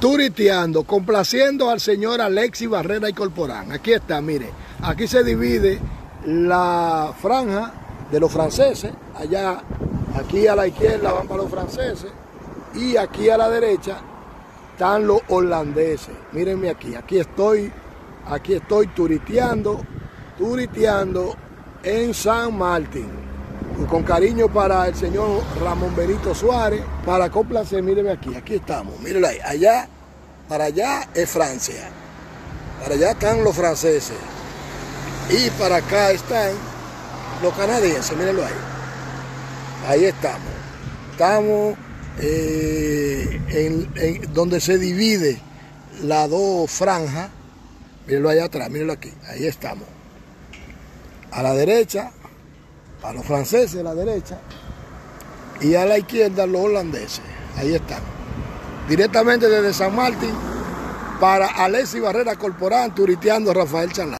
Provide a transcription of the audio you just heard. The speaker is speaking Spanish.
turiteando, complaciendo al señor Alexis Barrera y Corporán. Aquí está, mire, aquí se divide la franja de los franceses, allá, aquí a la izquierda van para los franceses y aquí a la derecha están los holandeses. Mírenme aquí, aquí estoy, aquí estoy turiteando, turiteando en San Martín. Con cariño para el señor Ramón Benito Suárez, para complacer, mírenme aquí, aquí estamos, mírenlo ahí, allá, para allá es Francia, para allá están los franceses y para acá están los canadienses, mírenlo ahí, ahí estamos, estamos eh, en, donde se divide las dos franjas, mírenlo allá atrás, mírenlo aquí, ahí estamos. A la derecha, a los franceses a la derecha, y a la izquierda los holandeses, ahí están. Directamente desde San Martín para Alessi Barrera Corporán, turiteando Rafael Chanlán.